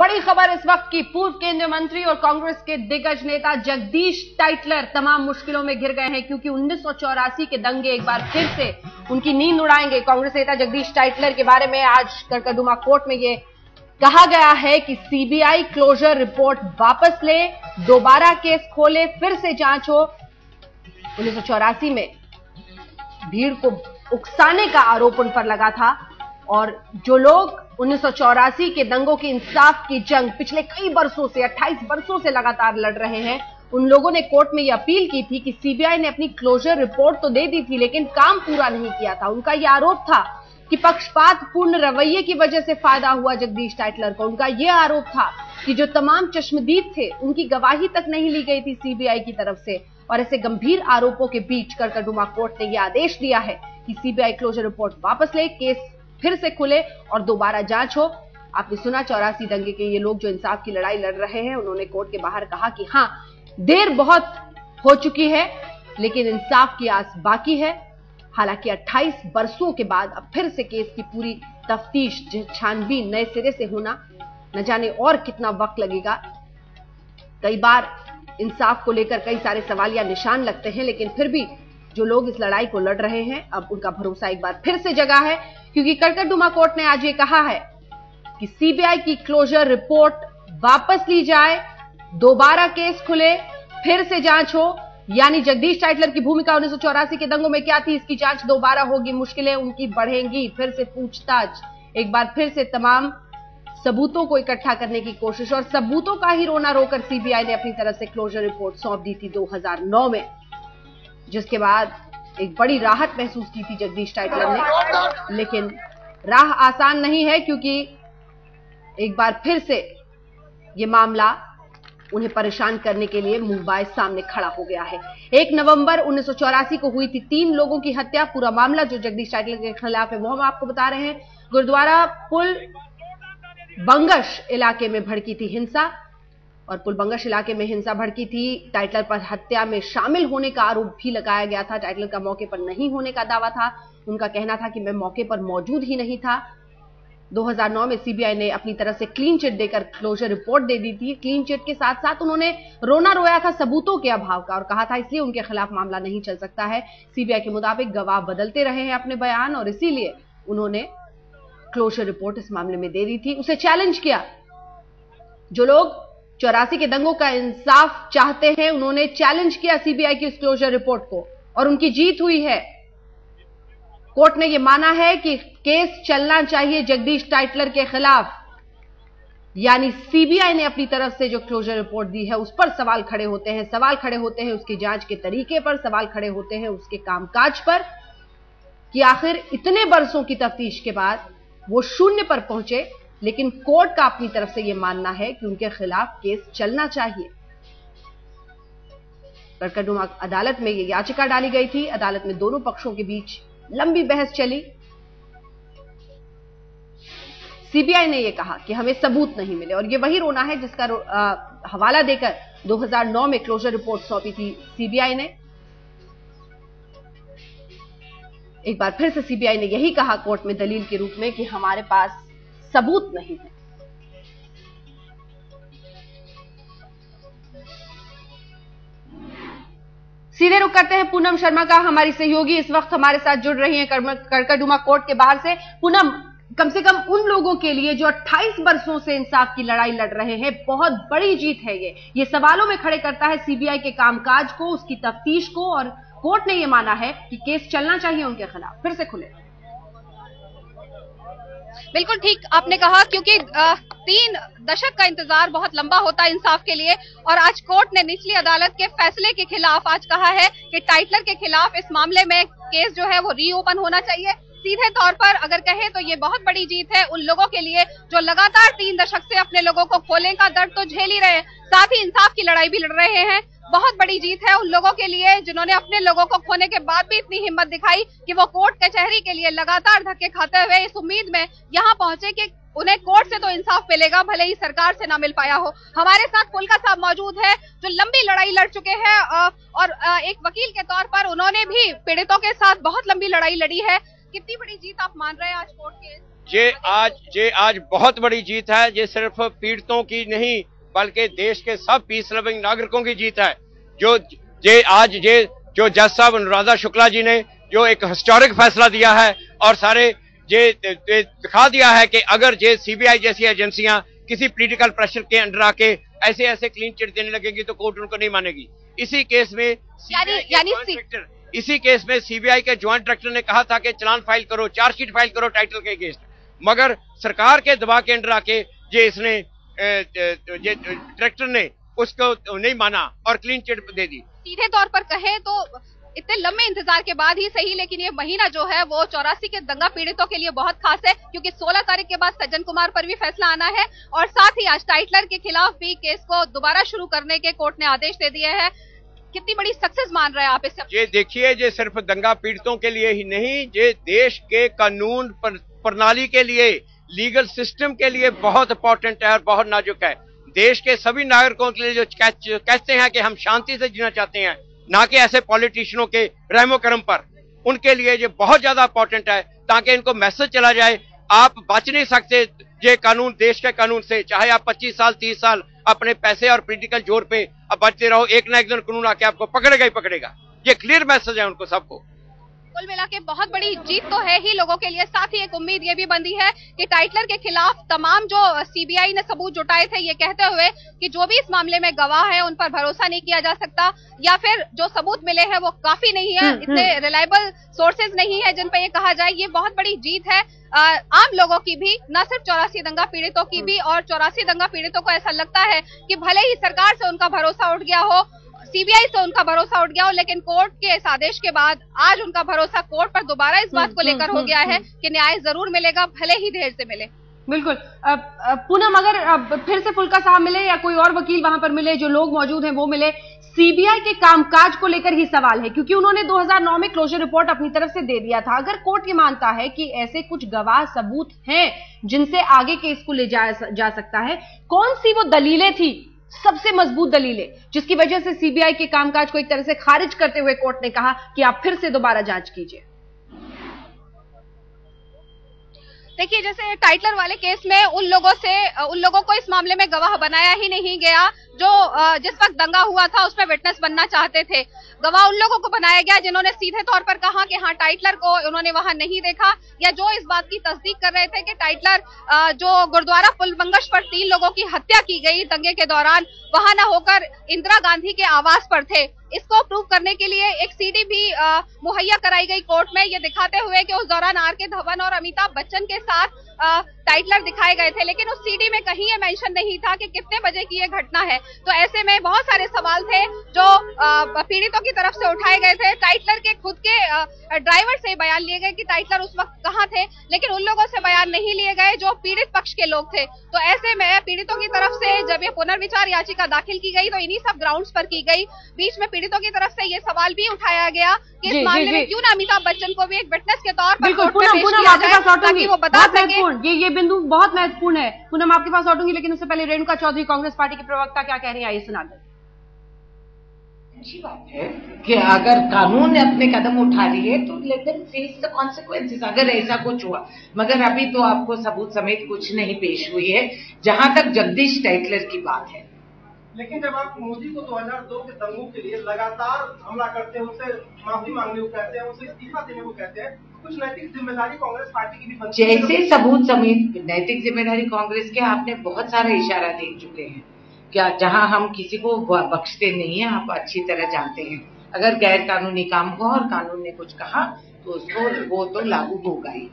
बड़ी खबर इस वक्त की। पूर्व केंद्रीय मंत्री और कांग्रेस के दिग्गज नेता जगदीश टाइटलर तमाम मुश्किलों में घिर गए हैं, क्योंकि उन्नीस सौ चौरासी के दंगे एक बार फिर से उनकी नींद उड़ाएँगे। कांग्रेस नेता जगदीश टाइटलर के बारे में आज करकदुमा कोर्ट में ये कहा गया है कि सीबीआई क्लोजर रिपोर्ट वापस ले, दोबारा केस खोले, फिर से जाँच हो। उन्नीस सौ चौरासी में भीड़ को उकसाने का आरोप उन पर लगा था और जो लोग उन्नीस सौ चौरासी के दंगों के इंसाफ की जंग पिछले कई वर्षों से 28 वर्षों से लगातार लड़ रहे हैं। उन लोगों ने कोर्ट में यह अपील की थी कि सीबीआई ने अपनी क्लोजर रिपोर्ट तो दे दी थी, लेकिन काम पूरा नहीं किया था। उनका यह आरोप था कि पक्षपात पूर्ण रवैये की वजह से फ़ायदा हुआ जगदीश टाइटलर को। उनका यह आरोप था कि जो तमाम चश्मदीद थे, उनकी गवाही तक नहीं ली गई थी सीबीआई की तरफ़ से। और ऐसे गंभीर आरोपों के बीच करकडुमा कोर्ट ने यह आदेश दिया है कि सीबीआई क्लोजर रिपोर्ट वापस ले, केस फिर से खुले और दोबारा जाँच हो। आपने सुना चौरासी दंगे के ये लोग जो इंसाफ की लड़ाई लड़ रहे हैं, उन्होंने कोर्ट के बाहर कहा कि हाँ देर बहुत हो चुकी है, लेकिन इंसाफ की आस बाकी है। हालाँकि 28 वर्षों के बाद अब फिर से केस की पूरी तफ्तीश छानबीन नए सिरे से होना, न जाने और कितना वक्त लगेगा। कई बार इंसाफ को लेकर कई सारे सवाल या निशान लगते हैं, लेकिन फिर भी जो लोग इस लड़ाई को लड़ रहे हैं, अब उनका भरोसा एक बार फिर से जगा है, क्योंकि कड़कड़डुमा कोर्ट ने आज ये कहा है कि सीबीआई की क्लोजर रिपोर्ट वापस ली जाए, दोबारा केस खुले, फिर से जाँच हो। यानी जगदीश टाइटलर की भूमिका उन्नीस सौ चौरासी के दंगों में क्या थी, इसकी जाँच दोबारा होगी, मुश्किलें उनकी बढ़ेंगी, फिर से पूछताछ, एक बार फिर से तमाम सबूतों को इकट्ठा करने की कोशिश, और सबूतों का ही रोना रोकर सीबीआई ने अपनी तरफ़ से क्लोजर रिपोर्ट सौंप दी थी 2009 में। जिसके बाद एक बड़ी राहत महसूस की थी जगदीश टाइटलर ने। लेकिन राह आसान नहीं है क्योंकि एक बार फिर से ये मामला उन्हें परेशान करने के लिए मुंबई सामने खड़ा हो गया है। एक नवंबर उन्नीस सौ चौरासी को हुई थी तीन लोगों की हत्या। पूरा मामला जो जगदीश टाइटलर के खिलाफ है, वो हम आपको बता रहे हैं। गुरुद्वारा पुल बंगश इलाके में भड़की थी हिंसा। और पुलबंगश इलाके में हिंसा भड़की थी। टाइटलर पर हत्या में शामिल होने का आरोप भी लगाया गया था। टाइटलर का मौके पर नहीं होने का दावा था। उनका कहना था कि मैं मौके पर मौजूद ही नहीं था। 2009 में सीबीआई ने अपनी तरफ़ से क्लीन चिट देकर क्लोजर रिपोर्ट दे दी थी। क्लीन चिट के साथ साथ उन्होंने रोना रोया था सबूतों के अभाव का और कहा था, इसलिए उनके खिलाफ मामला नहीं चल सकता है। सीबीआई के मुताबिक गवाह बदलते रहे हैं अपने बयान और इसीलिए उन्होंने क्लोजर रिपोर्ट इस मामले में दे दी थी। उसे चैलेंज किया। जो लोग चौरासी के दंगों का इंसाफ चाहते हैं, उन्होंने चैलेंज किया सीबीआई की क्लोजर रिपोर्ट को, और उनकी जीत हुई है। कोर्ट ने यह माना है कि केस चलना चाहिए जगदीश टाइटलर के खिलाफ। यानी सीबीआई ने अपनी तरफ़ से जो क्लोजर रिपोर्ट दी है, उस पर सवाल खड़े होते हैं, सवाल खड़े होते हैं उसकी जाँच के तरीके पर, सवाल खड़े होते हैं उसके कामकाज पर, कि आखिर इतने बरसों की तफ्तीश के बाद वो शून्य पर पहुँचे लेकिन कोर्ट का अपनी तरफ़ से यह मानना है कि उनके खिलाफ केस चलना चाहिए। कड़कड़ुमा अदालत में यह याचिका डाली गई थी। अदालत में दोनों पक्षों के बीच लंबी बहस चली। सीबीआई ने यह कहा कि हमें सबूत नहीं मिले और यह वही रोना है जिसका रो, आ, हवाला देकर 2009 में क्लोजर रिपोर्ट सौंपी थी सीबीआई ने। एक बार फिर से सीबीआई ने यही कहा कोर्ट में दलील के रूप में कि हमारे पास सबूत नहीं है। सीधे रुक करते हैं, पूनम शर्मा का हमारी सहयोगी इस वक्त हमारे साथ जुड़ रही हैं कड़कड़डुमा कोर्ट के बाहर से। पूनम, कम से कम उन लोगों के लिए जो 28 वर्षों से इंसाफ की लड़ाई लड़ रहे हैं, बहुत बड़ी जीत है ये। ये सवालों में खड़े करता है सीबीआई के कामकाज को, उसकी तफ्तीश को, और कोर्ट ने यह माना है कि केस चलना चाहिए उनके खिलाफ। फिर से खुले। बिल्कुल ठीक आपने कहा, क्योंकि तीन दशक का इंतज़ार बहुत लंबा होता है इंसाफ के लिए, और आज कोर्ट ने निचली अदालत के फैसले के खिलाफ आज कहा है कि टाइटलर के खिलाफ इस मामले में केस जो है वो रीओपन होना चाहिए। सीधे तौर पर अगर कहें तो ये बहुत बड़ी जीत है उन लोगों के लिए जो लगातार तीन दशक से अपने लोगों को खोलने का दर्द तो झेल ही रहे हैं। साथ ही इंसाफ की लड़ाई भी लड़ रहे हैं। बहुत बड़ी जीत है उन लोगों के लिए, जिन्होंने अपने लोगों को खोने के बाद भी इतनी हिम्मत दिखाई कि वो कोर्ट कचहरी के लिए लगातार धक्के खाते हुए इस उम्मीद में यहाँ पहुँचे कि उन्हें कोर्ट से तो इंसाफ मिलेगा, भले ही सरकार से ना मिल पाया हो। हमारे साथ पुलका साहब मौजूद है, जो लंबी लड़ाई लड़ चुके हैं और एक वकील के तौर पर उन्होंने भी पीड़ितों के साथ बहुत लंबी लड़ाई लड़ी है। कितनी बड़ी जीत आप मान रहे हैं आज कोर्ट के? ये आज ये आज बहुत बड़ी जीत है, ये सिर्फ़ पीड़ितों की नहीं बल्कि देश के सब पीस लविंग नागरिकों की जीत है। जो जे आज ये जो जज साहब अनुराधा शुक्ला जी ने जो एक हिस्टोरिक फैसला दिया है और सारे ये दिखा दिया है कि अगर ये सीबीआई जैसी एजेंसियाँ किसी पॉलिटिकल प्रेशर के अंडर आके ऐसे ऐसे क्लीन चिट देने लगेंगी तो कोर्ट उनको नहीं मानेगी। इसी केस में यानी यानी इसी केस में सीबीआई के ज्वाइंट डायरेक्टर ने कहा था कि चलान फ़ाइल करो चार्जशीट फ़ाइल करो टाइटल के अगेंस्ट मगर सरकार के दबाव के अंडर आके ये इसने डायरेक्टर ने उसको नहीं माना और क्लीन चिट दे दी। सीधे तौर पर कहे तो इतने लंबे इंतज़ार के बाद ही सही लेकिन ये महीना जो है वो चौरासी के दंगा पीड़ितों के लिए बहुत खास है क्योंकि 16 तारीख के बाद सज्जन कुमार पर भी फैसला आना है और साथ ही आज टाइटलर के खिलाफ भी केस को दोबारा शुरू करने के कोर्ट ने आदेश दे दिए हैं। कितनी बड़ी सक्सेस मान रहे हैं आप इससे ये देखिए ये सिर्फ़ दंगा पीड़ितों के लिए ही नहीं ये देश के कानून प्रणाली के लिए लीगल सिस्टम के लिए बहुत इंपॉर्टेंट है और बहुत नाजुक है। देश के सभी नागरिकों के लिए जो कहते हैं कि हम शांति से जीना चाहते हैं, ना कि ऐसे पॉलिटिशियनों के रहमो करम पर। उनके लिए ये बहुत ज़्यादा इंपॉर्टेंट है ताकि इनको मैसेज चला जाए। आप बच नहीं सकते ये कानून, देश के कानून से। चाहे आप 25 साल 30 साल अपने पैसे और पोलिटिकल ज़ोर पे अब बचते रहो, एक ना एक दिन कानून आके आपको पकड़ेगा ही पकड़ेगा। ये क्लियर मैसेज है उनको सबको। कुल मिला के बहुत बड़ी जीत तो है ही लोगों के लिए। साथ ही एक उम्मीद ये भी बंदी है कि टाइटलर के खिलाफ तमाम जो सीबीआई ने सबूत जुटाए थे ये कहते हुए कि जो भी इस मामले में गवाह है उन पर भरोसा नहीं किया जा सकता। या फिर जो सबूत मिले हैं वो काफ़ी नहीं है हम्म, इतने रिलायबल हम्म। सोर्सेज नहीं है जिन पर ये कहा जाए। ये बहुत बड़ी जीत है आम लोगों की भी न सिर्फ़ चौरासी दंगा पीड़ितों की भी और चौरासी दंगा पीड़ितों को ऐसा लगता है कि भले ही सरकार से उनका भरोसा उठ गया हो सीबीआई से उनका भरोसा उठ गया हो लेकिन कोर्ट के इस आदेश के बाद आज उनका भरोसा कोर्ट पर दोबारा इस बात को हम्म, लेकर हो हम्म, गया है हम्म। कि न्याय ज़रूर मिलेगा भले ही देर से मिले। बिल्कुल। पूनम अगर फिर से फुल्का साहब मिले या कोई और वकील वहाँ पर मिले जो लोग मौजूद हैं वो मिले सीबीआई के कामकाज को लेकर ही सवाल है क्योंकि उन्होंने 2009 में क्लोजर रिपोर्ट अपनी तरफ़ से दे दिया था। अगर कोर्ट ये मानता है कि ऐसे कुछ गवाह सबूत हैं जिनसे आगे केस को ले जा, जा सकता है कौन सी वो दलीलें थी सबसे मज़बूत दलीलें, जिसकी वजह से सीबीआई के कामकाज को एक तरह से खारिज करते हुए कोर्ट ने कहा कि आप फिर से दोबारा जाँच कीजिए। देखिए, जैसे टाइटलर वाले केस में उन लोगों से, उन लोगों को इस मामले में गवाह बनाया ही नहीं गया। जो जिस वक्त दंगा हुआ था उसमें विटनेस बनना चाहते थे। गवाह उन लोगों को बनाया गया जिन्होंने सीधे तौर पर कहा कि हाँ टाइटलर को उन्होंने वहाँ नहीं देखा, या जो इस बात की तस्दीक कर रहे थे कि टाइटलर जो गुरुद्वारा पुलबंगश पर तीन लोगों की हत्या की गई दंगे के दौरान, वहाँ न होकर इंदिरा गांधी के आवास पर थे। इसको प्रूव करने के लिए एक सीडी भी मुहैया कराई गई कोर्ट में। ये दिखाते हुए कि उस दौरान आर के धवन और अमिताभ बच्चन के साथ टाइटलर दिखाए गए थे, लेकिन उस सीडी में कहीं ये मेंशन नहीं था कि कितने बजे की ये घटना है। तो ऐसे में बहुत सारे सवाल थे जो पीड़ितों की तरफ़ से उठाए गए थे। टाइटलर के खुद के ड्राइवर से बयान लिए गए कि टाइटलर उस वक्त कहाँ थे, लेकिन उन लोगों से बयान नहीं लिए गए जो पीड़ित पक्ष के लोग थे। तो ऐसे में पीड़ितों की तरफ़ से जब ये पुनर्विचार याचिका दाखिल की गई तो इन्हीं सब ग्राउंड पर की गई। बीच में पीड़ितों की तरफ़ से ये सवाल भी उठाया गया कि इस मामले में क्यों ना अमिताभ बच्चन को भी एक विटनेस के तौर पर ताकि वो बता सके। ये ये बिंदु बहुत महत्वपूर्ण है। पूनम आपके पास लौटूँगी लेकिन उससे पहले रेणुका चौधरी कांग्रेस पार्टी के प्रवक्ता क्या कह रही है? आइए सुना दें। अच्छी बात है कि अगर कानून ने अपने कदम उठा लिए तो let them face the consequences अगर ऐसा कुछ हुआ। मगर अभी तो आपको सबूत समेत कुछ नहीं पेश हुई है। जहाँ तक जगदीश टाइटलर की बात है लेकिन जब आप मोदी को 2002 के दंगों के लिए लगातार हमला करते हैं, उनसे माफ़ी मांगने को कहते हैं, उनसे इस्तीफा देने को कहते हैं कुछ नैतिक ज़िम्मेदारी कांग्रेस पार्टी की भी बनती जैसे सबूत समेत नैतिक ज़िम्मेदारी कांग्रेस के आपने बहुत सारा इशारा दे चुके हैं क्या जहाँ हम किसी को बख्शते नहीं है, आप अच्छी तरह जानते हैं। अगर गैर कानूनी काम हुआ और कानून ने कुछ कहा तो उसको वो तो लागू होगा ही।